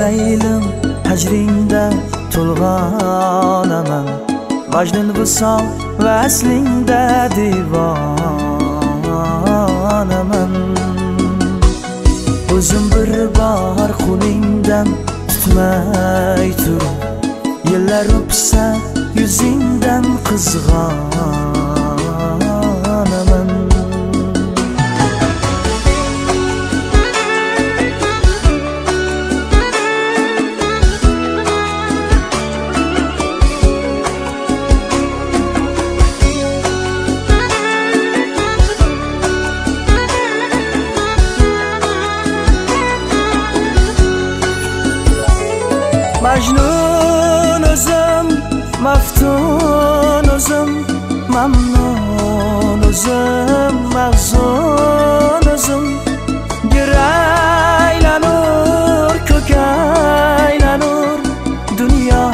hajringda to'lg'onaman majnun visol vaslingda divonaman. O'zim bir bor qo'lingdan tutmay tur yillar o'psa yuzingdan qizg'on. Mamnun o'zim, mahzun o'zim Gir aylanur, ko'k aylanur Dunyo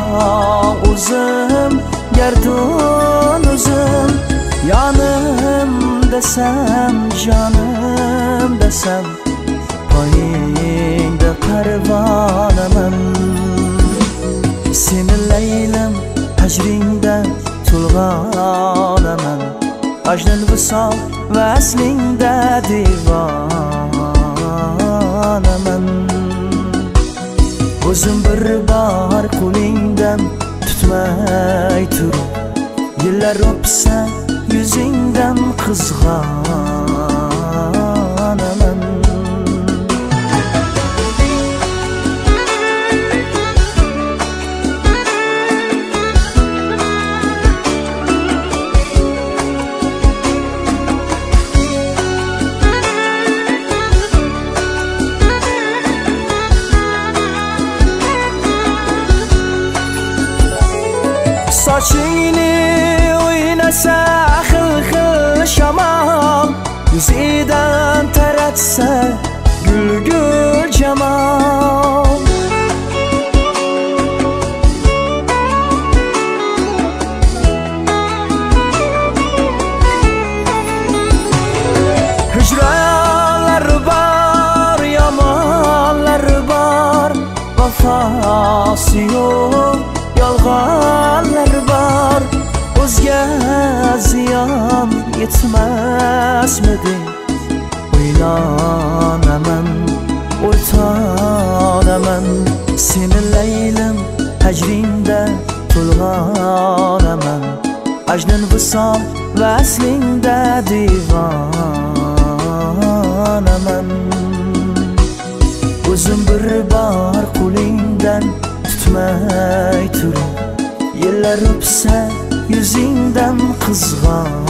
o'zim, gardun o'zim Yonim desam, jonim desam Poyingda parvonaman Seni laylam hajringda olaman. Ajnal visol vaslingda divonaman O'zim bir bor qo'lingdan tutmay tur Yillar o'psa yuzingdan qizg'on Sochingni o'ynasa xil xil shamol Yuzidan taratsa gul gul jamol Hicranlar bor, yomonlar bor Vafosi yo'q, yolg'onlar bor. O'zga ziyon yetmasmidi? O'ylonaman o'rtonaman. Seni laylim hajringda to'lg'onaman. Ajnun visol vaslingda divonaman. O'zim bir bor qo'lingdan o'tmay turib yillar o'psa yuzingdan qizg'onaman